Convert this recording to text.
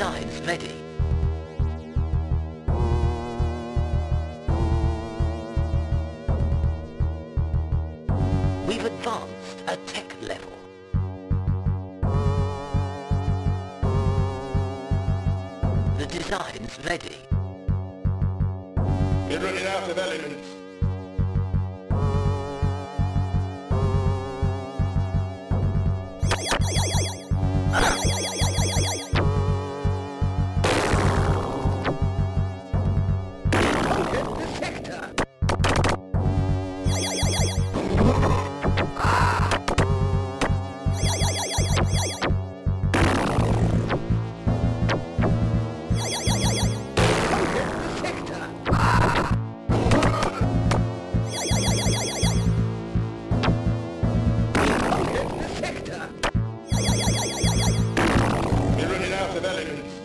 ready. We've advanced a tech level. The design's ready. We're running out of elements. of elegance.